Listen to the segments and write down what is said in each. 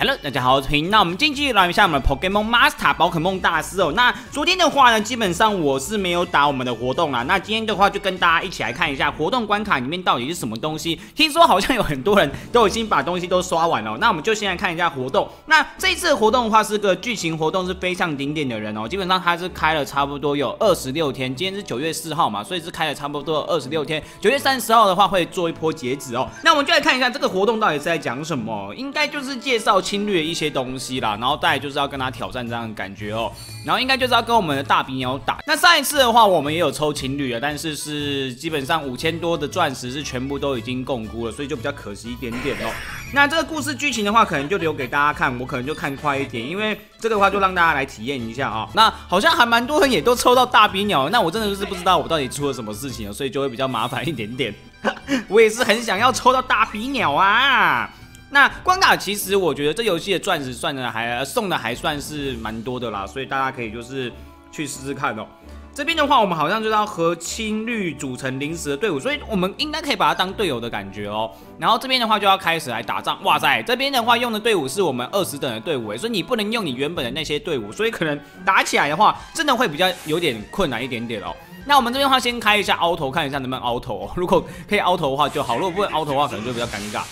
Hello，大家好，我是平。那我们继续来一下我们的 Pokemon Master 宝可梦大师哦。那昨天的话呢，基本上我是没有打我们的活动啦。那今天的话，就跟大家一起来看一下活动关卡里面到底是什么东西。听说好像有很多人都已经把东西都刷完了。那我们就先来看一下活动。那这一次活动的话，是个剧情活动，是飞上顶点的人哦。基本上它是开了差不多有二十六天，今天是九月四号嘛，所以是开了差不多二十六天。九月三十号的话会做一波截止哦。那我们就来看一下这个活动到底是在讲什么，应该就是介绍。侵略一些东西啦，然后再就是要跟他挑战这样的感觉哦，然后应该就是要跟我们的大鼻鸟打。那上一次的话，我们也有抽情侣啊，但是是基本上五千多的钻石是全部都已经共估了，所以就比较可惜一点点哦。那这个故事剧情的话，可能就留给大家看，我可能就看快一点，因为这个的话就让大家来体验一下啊。那好像还蛮多人也都抽到大鼻鸟，那我真的就是不知道我到底出了什么事情了，所以就会比较麻烦一点点。我也是很想要抽到大鼻鸟啊。那关卡其实我觉得这游戏的钻石算的还送的还算是蛮多的啦，所以大家可以就是去试试看哦。这边的话，我们好像就要和青绿组成临时的队伍，所以我们应该可以把它当队友的感觉哦。然后这边的话就要开始来打仗。哇塞，这边的话用的队伍是我们二十等的队伍，所以你不能用你原本的那些队伍，所以可能打起来的话，真的会比较有点困难一点点哦。那我们这边的话先开一下凹头，看一下能不能凹头。如果可以凹头的话就好，如果不会凹头的话，可能就比较尴尬。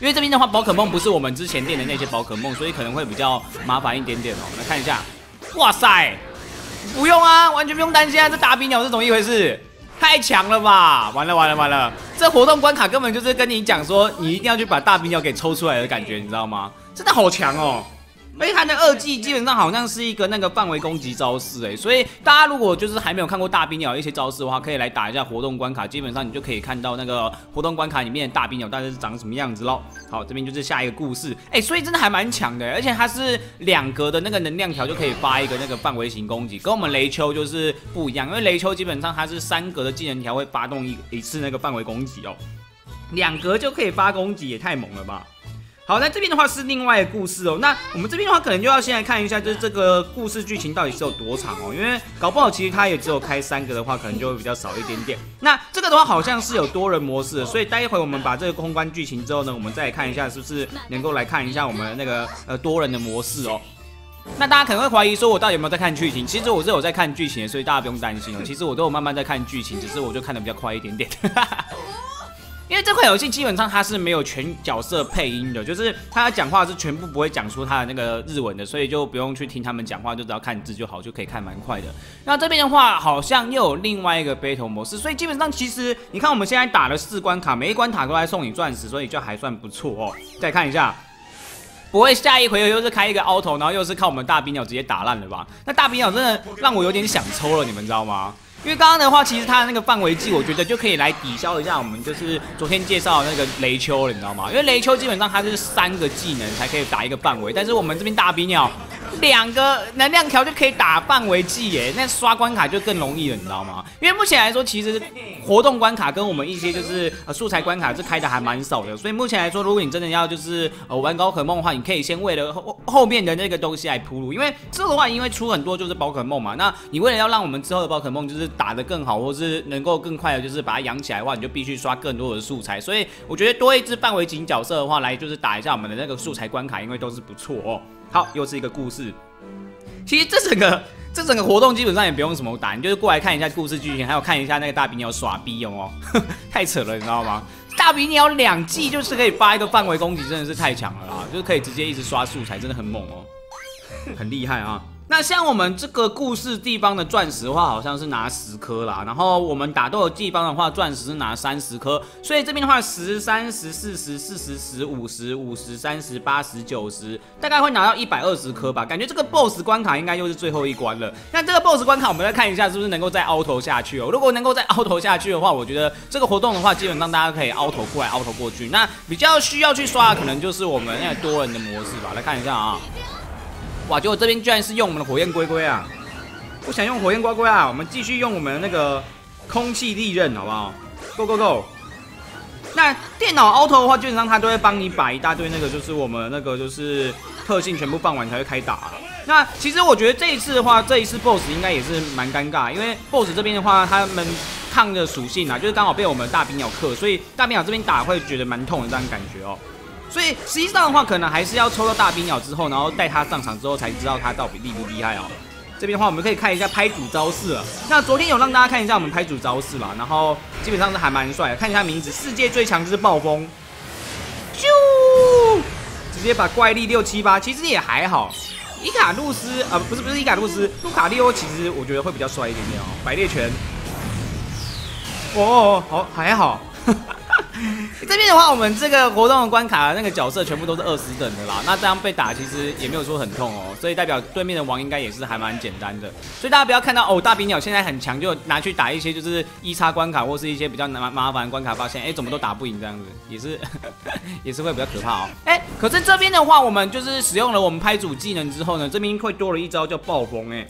因为这边的话，宝可梦不是我们之前练的那些宝可梦，所以可能会比较麻烦一点点哦。来看一下，哇塞，不用啊，完全不用担心啊。这大冰鸟是怎么一回事？太强了吧！完了完了完了，这活动关卡根本就是跟你讲说，你一定要去把大冰鸟给抽出来的感觉，你知道吗？真的好强哦。而它的二技基本上好像是一个那个范围攻击招式哎，所以大家如果就是还没有看过大冰鸟一些招式的话，可以来打一下活动关卡，基本上你就可以看到那个活动关卡里面的大冰鸟大概是长什么样子喽。好，这边就是下一个故事哎，所以真的还蛮强的，而且它是两格的那个能量条就可以发一个那个范围型攻击，跟我们雷丘就是不一样，因为雷丘基本上它是三格的技能条会发动一一次那个范围攻击哦，两格就可以发攻击，也太猛了吧！好，那这边的话是另外一个故事哦。那我们这边的话，可能就要先来看一下，就是这个故事剧情到底是有多长哦。因为搞不好其实它也只有开三个的话，可能就会比较少一点点。那这个的话好像是有多人模式，所以待一会我们把这个通关剧情之后呢，我们再来看一下是不是能够来看一下我们那个呃多人的模式哦。那大家可能会怀疑说，我到底有没有在看剧情？其实我是有在看剧情的，所以大家不用担心哦。其实我都有慢慢在看剧情，只是我就看的比较快一点点。因为这款游戏基本上它是没有全角色配音的，就是他讲话是全部不会讲出他的那个日文的，所以就不用去听他们讲话，就只要看字就好，就可以看蛮快的。那这边的话好像又有另外一个 battle 模式，所以基本上其实你看我们现在打了四关卡，每一关卡都在送你钻石，所以就还算不错哦。再看一下，不会下一回合又是开一个凹头，然后又是靠我们大冰鸟直接打烂了吧？那大冰鸟真的让我有点想抽了，你们知道吗？因为刚刚的话，其实他的那个范围技，我觉得就可以来抵消一下我们就是昨天介绍那个雷丘了，你知道吗？因为雷丘基本上它是三个技能才可以打一个范围，但是我们这边大鼻鸟。两个能量条就可以打范围技耶，那刷关卡就更容易了，你知道吗？因为目前来说，其实活动关卡跟我们一些就是呃素材关卡是开的还蛮少的，所以目前来说，如果你真的要就是呃玩宝可梦的话，你可以先为了后后面的那个东西来铺路，因为这个的话，因为出很多就是宝可梦嘛，那你为了要让我们之后的宝可梦就是打得更好，或是能够更快的，就是把它养起来的话，你就必须刷更多的素材，所以我觉得多一只范围型角色的话，来就是打一下我们的那个素材关卡，因为都是不错哦。好，又是一个故事。其实这整个这整个活动基本上也不用什么打，你就是过来看一下故事剧情，还有看一下那个大鼻鸟耍逼哦，太扯了，你知道吗？大鼻鸟两季就是可以发一个范围攻击，真的是太强了啊，就是可以直接一直刷素材，真的很猛哦，很厉害啊。那像我们这个故事地方的钻石的话，好像是拿十颗啦。然后我们打斗的地方的话，钻石是拿三十颗。所以这边的话，十、三十、四十、四十、十、五十、五十、三十、八十、九十，大概会拿到一百二十颗吧。感觉这个 BOSS 关卡应该又是最后一关了。那这个 BOSS 关卡，我们再看一下是不是能够再凹头下去哦。如果能够再凹头下去的话，我觉得这个活动的话，基本上大家可以凹头过来，凹头过去。那比较需要去刷的，可能就是我们那个多人的模式吧。来看一下啊。哇！结果这边居然是用我们的火焰龟龟啊！不想用火焰龟龟啊！我们继续用我们的那个空气利刃，好不好？Go go go！那电脑 auto 的话，基本上它都会帮你把一大堆那个，就是我们那个就是特性全部放完才会开打。那其实我觉得这一次的话，这一次 boss 应该也是蛮尴尬，因为 boss 这边的话，他们抗的属性啊，就是刚好被我们大冰鸟克，所以大冰鸟这边打会觉得蛮痛的这样感觉哦。所以实际上的话，可能还是要抽到大冰鸟之后，然后带他上场之后，才知道他到底厉不厉害哦。这边的话，我们可以看一下拍主招式了。那昨天有让大家看一下我们拍主招式了，然后基本上是还蛮帅的。看一下名字，世界最强就是暴风，就，直接把怪力六七八，其实也还好。伊卡露斯啊，不是不是伊卡露斯，卢卡利欧其实我觉得会比较帅一点点哦。百裂拳，哦，好还好。这边的话，我们这个活动的关卡那个角色全部都是二十等的啦。那这样被打其实也没有说很痛哦，所以代表对面的王应该也是还蛮简单的。所以大家不要看到哦，大比鸟现在很强，就拿去打一些就是一叉关卡或是一些比较麻麻烦关卡，发现哎怎么都打不赢这样子，也是 也是会比较可怕哦。哎，可是这边的话，我们就是使用了我们拍主技能之后呢，这边会多了一招叫暴风哎。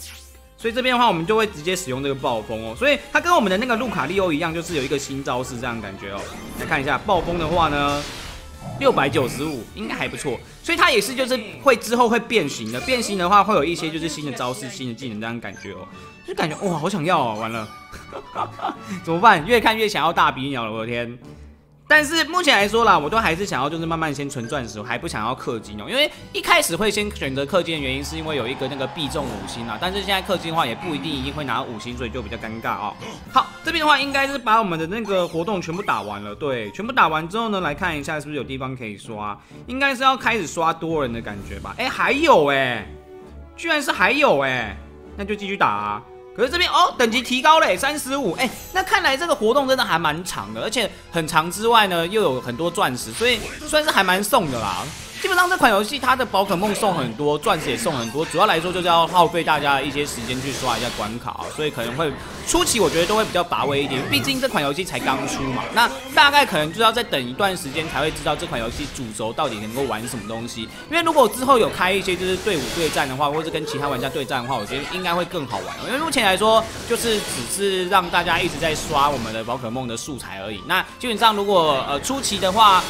所以这边的话，我们就会直接使用这个暴风哦。所以它跟我们的那个路卡利欧一样，就是有一个新招式这样感觉哦。来看一下暴风的话呢，六百九十五应该还不错。所以它也是就是会之后会变形的，变形的话会有一些就是新的招式、新的技能这样感觉哦。就感觉哇，好想要哦，完了，怎么办？越看越想要大比鸟了，我的天！但是目前来说啦，我都还是想要就是慢慢先存钻石，我还不想要氪金哦。因为一开始会先选择氪金的原因，是因为有一个那个必中五星啊。但是现在氪金的话，也不一定一定会拿五星，所以就比较尴尬哦。好，这边的话应该是把我们的那个活动全部打完了。对，全部打完之后呢，来看一下是不是有地方可以刷，应该是要开始刷多人的感觉吧？哎，还有哎，居然是还有哎，那就继续打啊。可是这边哦，等级提高了，三十五，哎，那看来这个活动真的还蛮长的，而且很长之外呢，又有很多钻石，所以算是还蛮送的啦。基本上这款游戏它的宝可梦送很多，钻石也送很多，主要来说就是要耗费大家一些时间去刷一下关卡，所以可能会初期我觉得都会比较乏味一点，毕竟这款游戏才刚出嘛。那大概可能就是要再等一段时间才会知道这款游戏主轴到底能够玩什么东西。因为如果之后有开一些就是队伍对战的话，或者跟其他玩家对战的话，我觉得应该会更好玩。因为目前来说就是只是让大家一直在刷我们的宝可梦的素材而已。那基本上如果呃初期的话，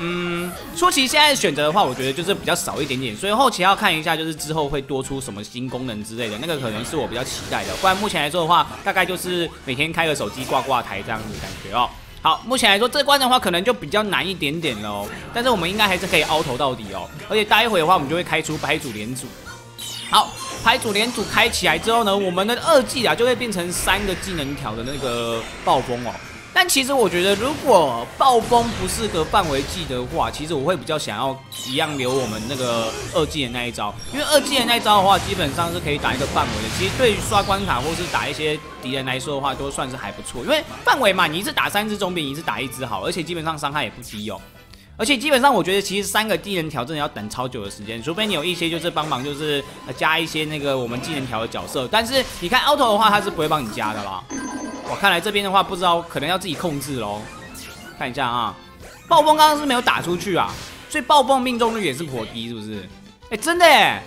嗯，初期现在选择的话，我觉得就是比较少一点点，所以后期要看一下，就是之后会多出什么新功能之类的，那个可能是我比较期待的。不然目前来说的话，大概就是每天开个手机挂挂台这样子感觉哦。好，目前来说这关的话，可能就比较难一点点喽，但是我们应该还是可以凹头到底哦。而且待会的话，我们就会开出牌组连组。好，牌组连组开起来之后呢，我们的二技啊就会变成三个技能条的那个暴风哦。但其实我觉得，如果暴风不是个范围技的话，其实我会比较想要一样留我们那个二技的那一招，因为二技的那一招的话，基本上是可以打一个范围的。其实对于刷关卡或是打一些敌人来说的话，都算是还不错。因为范围嘛，你一次打三只总比你一次打一只好，而且基本上伤害也不低哦。而且基本上我觉得，其实三个技能条真的要等超久的时间，除非你有一些就是帮忙，就是加一些那个我们技能条的角色。但是你看 auto 的话，它是不会帮你加的啦。我看来这边的话，不知道可能要自己控制喽。看一下啊，暴风刚刚是没有打出去啊，所以暴风命中率也是颇低，是不是？哎，真的哎，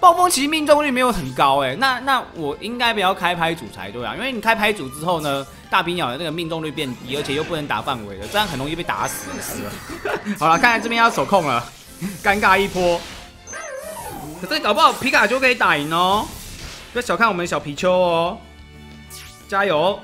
暴风其实命中率没有很高哎。那那我应该不要开拍组才对啊，因为你开拍组之后呢，大冰鸟的那个命中率变低，而且又不能打范围了，这样很容易被打死死了。好了，看来这边要手控了，尴尬一波。可是搞不好皮卡丘可以打赢哦，不要小看我们小皮丘哦，加油！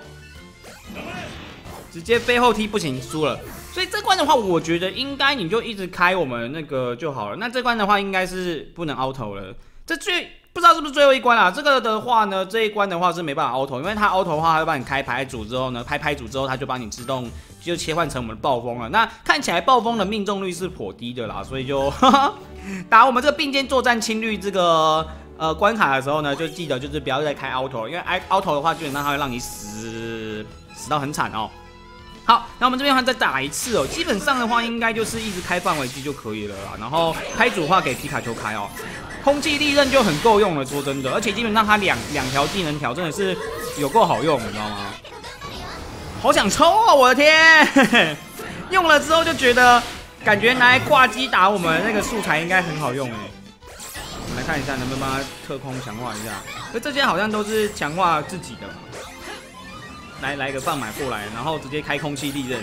直接背后踢不行，输了。所以这关的话，我觉得应该你就一直开我们那个就好了。那这关的话，应该是不能 auto 了。这最不知道是不是最后一关啊？这个的话呢，这一关的话是没办法 auto，因为它 auto 的话，他会帮你开牌组之后呢，拍牌组之后，它就帮你自动就切换成我们的暴风了。那看起来暴风的命中率是颇低的啦，所以就打我们这个并肩作战侵略这个呃关卡的时候呢，就记得就是不要再开 auto，因为 auto 的话，基本上它会让你死到很惨哦。好，那我们这边的话再打一次哦。基本上的话，应该就是一直开范围机就可以了啦。然后开组的话，给皮卡丘开哦。空气利刃就很够用了，说真的。而且基本上它两两条技能条真的是有够好用，你知道吗？好想抽哦，我的天！用了之后就觉得，感觉拿来挂机打我们那个素材应该很好用哎。我们来看一下能不能帮他特空强化一下。可这些好像都是强化自己的。来来个放买过来，然后直接开空气利刃。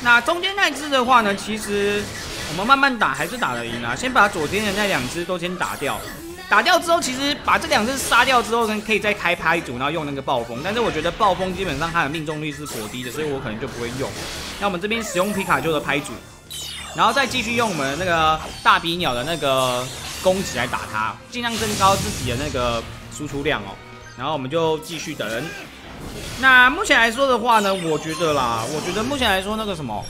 那中间那只的话呢，其实我们慢慢打还是打得赢啊。先把左边的那两只都先打掉，打掉之后，其实把这两只杀掉之后呢，可以再开拍组，然后用那个暴风。但是我觉得暴风基本上它的命中率是颇低的，所以我可能就不会用。那我们这边使用皮卡丘的拍组，然后再继续用我们那个大比鸟的那个攻击来打它，尽量增高自己的那个输出量哦。然后我们就继续等。那目前来说的话呢，我觉得啦，我觉得目前来说那个什么，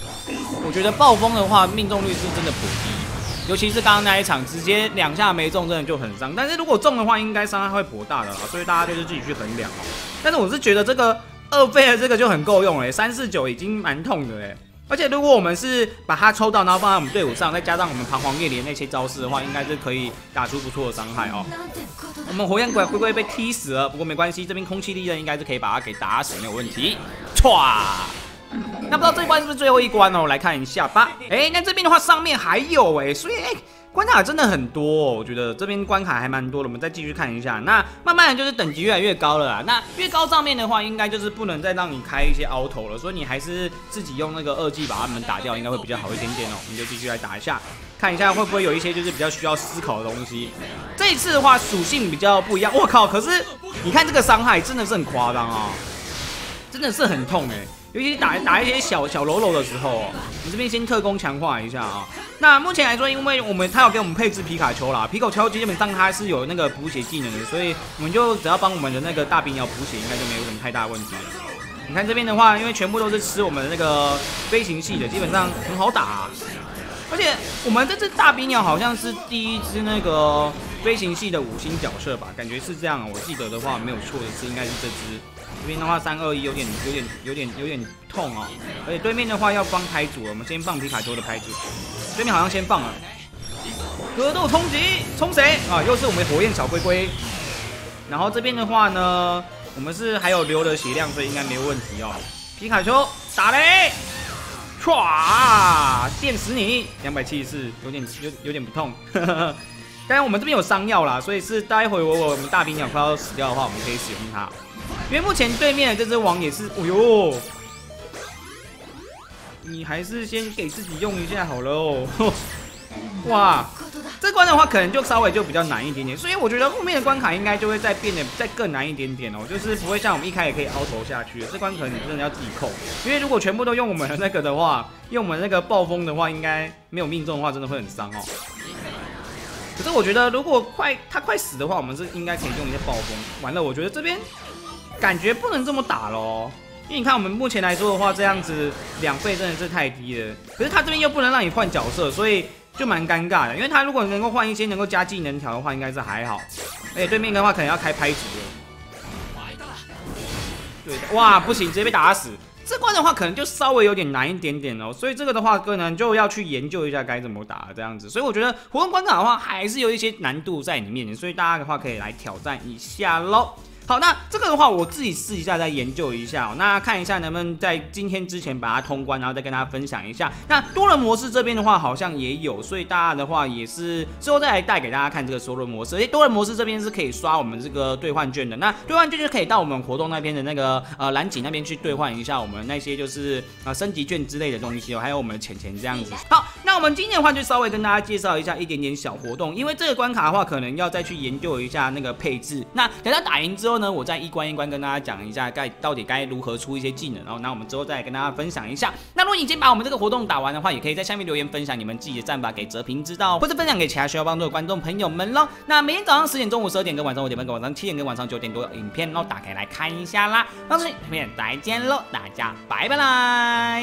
我觉得暴风的话命中率是真的不低，尤其是刚刚那一场直接两下没中，真的就很伤。但是如果中的话，应该伤害会颇大的啦，所以大家就是自己去衡量哦。但是我是觉得这个二倍的这个就很够用了，三四九已经蛮痛的哎。而且如果我们是把它抽到，然后放在我们队伍上，再加上我们彷徨夜莲那些招式的话，应该是可以打出不错的伤害哦。我们火焰鬼会不会被踢死了，不过没关系，这边空气利刃应该是可以把它给打死，没有问题。唰！那不知道这一关是不是最后一关哦？来看一下吧。哎，那这边的话上面还有哎，所以哎。关卡真的很多，哦我觉得这边关卡还蛮多的。我们再继续看一下，那慢慢的就是等级越来越高了啦。那越高上面的话，应该就是不能再让你开一些凹头了，所以你还是自己用那个二技把他们打掉，应该会比较好一点点哦。我们就继续来打一下，看一下会不会有一些就是比较需要思考的东西。这一次的话属性比较不一样，我靠！可是你看这个伤害真的是很夸张啊，真的是很痛哎。尤其是打打一些小小喽喽的时候，我们这边先特工强化一下啊。那目前来说，因为我们他有给我们配置皮卡丘啦，皮卡丘基本上它是有那个补血技能的，所以我们就只要帮我们的那个大兵鸟补血，应该就没有什么太大问题了。你看这边的话，因为全部都是吃我们的那个飞行系的，基本上很好打。而且我们这只大冰鸟好像是第一只那个飞行系的五星角色吧，感觉是这样。我记得的话没有错的是，应该是这只。这边的话三二一有点有点有点有点痛哦，而且对面的话要放拍组，我们先放皮卡丘的拍组，对面好像先放了，格斗冲击冲谁？啊？又是我们火焰小龟龟，然后这边的话呢，我们是还有留的血量，所以应该没有问题哦。皮卡丘打雷，唰！电死你，两百七十，有点有有点不痛，刚刚我们这边有伤药啦，所以是待会我我们大兵鸟快要死掉的话，我们可以使用它。因为目前对面的这只王也是，哦呦，你还是先给自己用一下好了哦。哇，这关的话可能就稍微就比较难一点点，所以我觉得后面的关卡应该就会再变得再更难一点点哦，就是不会像我们一开始可以凹头下去，这关可能你真的要自己扣，因为如果全部都用我们的那个的话，用我们那个暴风的话，应该没有命中的话，真的会很伤哦。可是我觉得如果快他快死的话，我们是应该可以用一些暴风。完了，我觉得这边。感觉不能这么打喽，因为你看我们目前来说的话，这样子两倍真的是太低了。可是他这边又不能让你换角色，所以就蛮尴尬的。因为他如果能够换一些能够加技能条的话，应该是还好。而且对面的话可能要开拍子了。对，哇，不行，直接被打死。这关的话可能就稍微有点难一点点哦，所以这个的话可能就要去研究一下该怎么打这样子。所以我觉得活动关卡的话还是有一些难度在里面，所以大家的话可以来挑战一下喽。好，那这个的话，我自己试一下，再研究一下，那看一下能不能在今天之前把它通关，然后再跟大家分享一下。那多人模式这边的话，好像也有，所以大家的话也是之后再来带给大家看这个多人模式。哎，多人模式这边是可以刷我们这个兑换券的，那兑换券就可以到我们活动那边的那个呃蓝景那边去兑换一下我们那些就是啊升级券之类的东西哦，还有我们的钱钱这样子。好，那我们今天的话就稍微跟大家介绍一下一点点小活动，因为这个关卡的话，可能要再去研究一下那个配置。那等到打赢之后。后呢，我再一关一关跟大家讲一下该到底该如何出一些技能，然后那我们之后再跟大家分享一下。那如果你已经把我们这个活动打完的话，也可以在下面留言分享你们自己的战法给泽平知道，或者分享给其他需要帮助的观众朋友们喽。那每天早上十点、中午十二点跟晚上五点半跟晚上七点跟晚上九点多影片，然后打开来看一下啦。那这里面再见喽，大家拜拜啦。